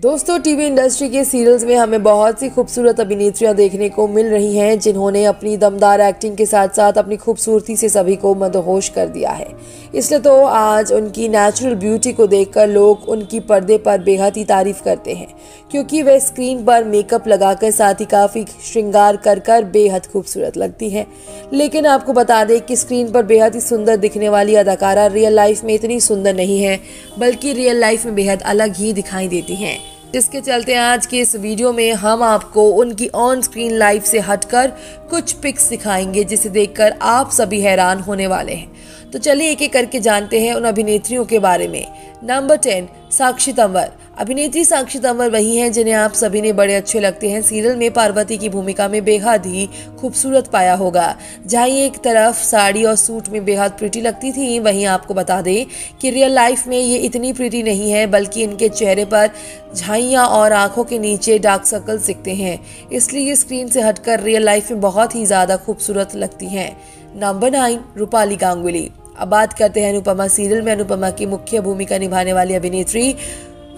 दोस्तों, TV industry के serials में हमें बहुत सी खूबसूरत अभिनेत्रियाँ देखने को मिल रही हैं, जिन्होंने अपनी दमदार एक्टिंग के साथ साथ अपनी खूबसूरती से सभी को मदहोश कर दिया है। इसलिए तो आज उनकी नेचुरल ब्यूटी को देखकर लोग उनकी पर्दे पर बेहद ही तारीफ़ करते हैं, क्योंकि वे स्क्रीन पर मेकअप लगाकर साथ ही काफ़ी श्रृंगार कर कर बेहद खूबसूरत लगती हैं। लेकिन आपको बता दें कि स्क्रीन पर बेहद ही सुंदर दिखने वाली अदाकारा रियल लाइफ में इतनी सुंदर नहीं है, बल्कि रियल लाइफ में बेहद अलग ही दिखाई देती हैं। जिसके चलते आज के इस वीडियो में हम आपको उनकी ऑन स्क्रीन लाइफ से हटकर कुछ पिक्स दिखाएँगे जिसे देखकर आप सभी हैरान होने वाले हैं। तो चलिए एक एक करके जानते हैं उन अभिनेत्रियों के बारे में। Number ten Sakshi Tanwar. अभिनेत्री साक्षी तंवर वही हैं जिन्हें आप सभी ने बड़े अच्छे लगते हैं। सीरियल में पार्वती की भूमिका में बेहद ही खूबसूरत पाया होगा। जहाँ एक तरफ़ साड़ी और सूट में बेहद प्रिटी लगती थी, वहीं आपको बता दें कि रियल लाइफ में ये इतनी प्रिटी नहीं है, बल्कि इनके चेहरे पर झाइयाँ और आँखों के नीचे डार्क सर्कल दिखते हैं। इसलिए ये स्क्रीन से हटकर रियल लाइफ में बहुत ही ज़्यादा खूबसूरत लगती हैं। Number nine Rupali Ganguly. अब बात करते हैं अनुपमा। सीरियल में अनुपमा की मुख्य भूमिका निभाने वाली अभिनेत्री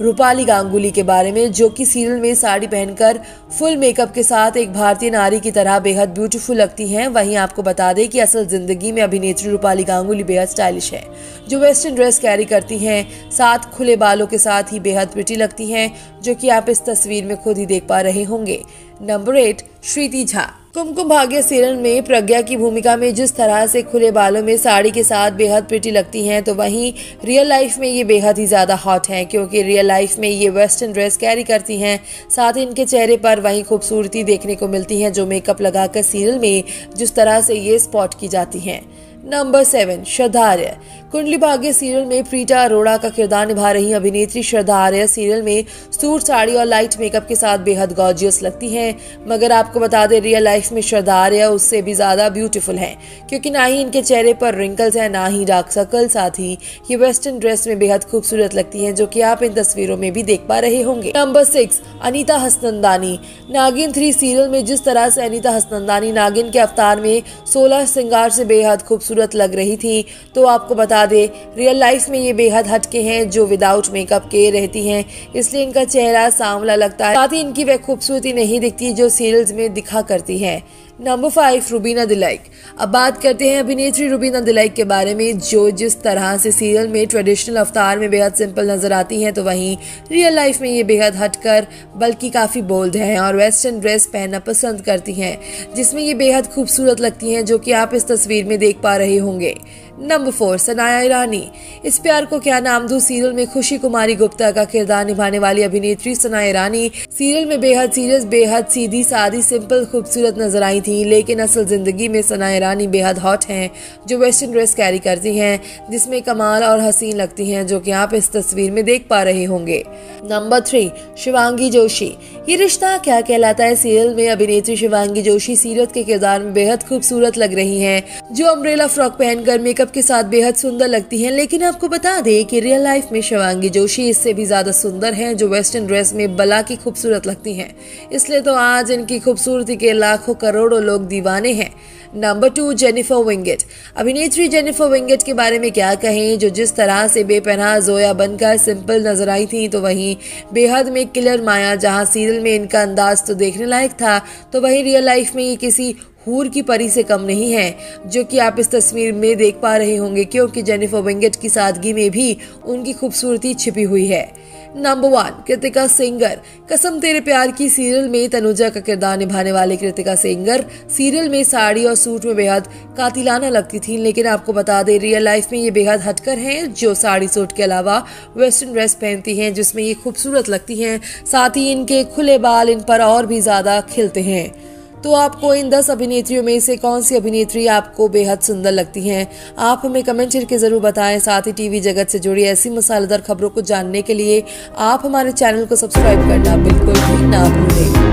रूपाली गांगुली के बारे में, जो कि सीरियल में साड़ी पहनकर फुल मेकअप के साथ एक भारतीय नारी की तरह बेहद ब्यूटीफुल लगती हैं। वहीं आपको बता दें कि असल ज़िंदगी में अभिनेत्री रूपाली गांगुली बेहद स्टाइलिश है। जो वेस्टर्न ड्रेस कैरी करती हैं, साथ खुले बालों के साथ ही बेहद प्रिटी लगती हैं, जो कि आप इस तस्वीर में खुद ही देख पा रहे होंगे। Number eight Sriti Jha. Kumkum Bhagya serial में प्रज्ञा की भूमिका में जिस तरह से खुले बालों में साड़ी के साथ बेहद प्रिटी लगती हैं तो वहीं रियल लाइफ में ये बेहद ही ज़्यादा हॉट हैं, क्योंकि रियल लाइफ में ये वेस्टर्न ड्रेस कैरी करती हैं। साथ ही इनके चेहरे पर वही खूबसूरती देखने को मिलती है, जो मेकअप लगाकर सीरियल में जिस तरह से ये स्पॉट की जाती हैं। नंबर सेवन श्रद्धा आर्य कुंडली भाग्य सीरियल में प्रीटा अरोड़ा का किरदार निभा रही अभिनेत्री श्रद्धा आर्य सीरियल में सूट, साड़ी और लाइट मेकअप के साथ बेहद गॉर्जियस लगती हैं। मगर आपको बता दें रियल लाइफ में श्रद्धा आर्य उससे भी ज़्यादा ब्यूटीफुल हैं। क्योंकि ना ही इनके चेहरे पर रिंकल्स हैं, ना ही डार्क सर्कल साथ ही ये वेस्टर्न ड्रेस में बेहद खूबसूरत लगती हैं, जो कि आप इन तस्वीरों में भी देख पा रहे होंगे। Number six Anita Hassanandani. Naagin three serial में जिस तरह से अनिता हसनंदानी नागिन के अवतार में सोलह श्रृंगार से बेहद खूबसूरत खूबसूरत लग रही थी। तो आपको बता दे रियल लाइफ में ये बेहद हटके हैं जो विदाउट मेकअप के रहती हैं। इसलिए इनका चेहरा सांवला लगता है। साथ ही इनकी वह खूबसूरती नहीं दिखती जो सीरियल्स में दिखा करती है। नंबर फाइव रुबीना दिलाइक अब बात करते हैं अभिनेत्री रुबीना दिलाइक के बारे में, जो जिस तरह से सीरियल में ट्रेडिशनल अवतार में बेहद सिंपल नज़र आती हैं तो वहीं रियल लाइफ में ये बेहद हटकर, बल्कि काफ़ी बोल्ड हैं और वेस्टर्न ड्रेस पहनना पसंद करती हैं, जिसमें ये बेहद खूबसूरत लगती हैं, जो कि आप इस तस्वीर में देख पा रहे होंगे। नंबर फोर सनाया ईरानी इस प्यार को क्या नाम दू? सीरियल में खुशी कुमारी गुप्ता का किरदार निभाने वाली अभिनेत्री सनाया ईरानी सीरियल में बेहद सीरियस बेहद सीधी, सादी सिंपल खूबसूरत नज़र आई थी, लेकिन असल ज़िंदगी में सनाया ईरानी बेहद हॉट हैं, जो वेस्टर्न ड्रेस कैरी करती हैं, जिसमें कमाल और हसीन लगती हैं, जो कि आप इस तस्वीर में देख पा रहे होंगे। Number three, Shivangi Joshi. ये रिश्ता क्या कहलाता है? सीरियल में अभिनेत्री शिवांगी जोशी सीरत के किरदार में बेहद खूबसूरत लग रही है, जो अम्ब्रेला फ्रॉक पहनकर मेकअप के साथ बेहद सुंदर लगती है, लेकिन आपको बता दें कि रियल लाइफ में शिवांगी जोशी इससे भी ज़्यादा सुंदर है, जो वेस्टर्न ड्रेस में बला की खूबसूरत लगती है। इसलिए तो आज इनकी खूबसूरती के लाखों करोड़ों लोग दीवाने हैं। नंबर टू जेनिफर विंगेट अभिनेत्री जेनिफर विंगेट के बारे में क्या कहें? जो जिस तरह से बेपनाह जोया बनकर सिंपल नज़र आई थी तो वहीं बेहद में किलर माया, जहाँ सीरियल में इनका अंदाज तो देखने लायक था तो वहीं रियल लाइफ में ये किसी हूर की परी से कम नहीं है, जो कि आप इस तस्वीर में देख पा रहे होंगे, क्योंकि जेनिफर वेंगट की सादगी में भी उनकी खूबसूरती छिपी हुई है। Number one Kritika Sengar. कसम तेरे प्यार की सीरियल में तनुजा का किरदार निभाने वाले कृतिका सिंगर। सीरियल में साड़ी और सूट में बेहद कातिलाना लगती थी, लेकिन आपको बता दें रियल लाइफ में ये बेहद हटकर हैं, जो साड़ी सूट के अलावा वेस्टर्न ड्रेस पहनती हैं, जिसमें ये खूबसूरत लगती हैं। साथ ही इनके खुले बाल इन पर और भी ज़्यादा खिलते हैं। तो आपको इन दस अभिनेत्रियों में से कौन सी अभिनेत्री आपको बेहद सुंदर लगती हैं? आप हमें कमेंट करके ज़रूर बताएँ। साथ ही टीवी जगत से जुड़ी ऐसी मसालेदार खबरों को जानने के लिए आप हमारे चैनल को सब्सक्राइब करना बिल्कुल भी ना भूलें।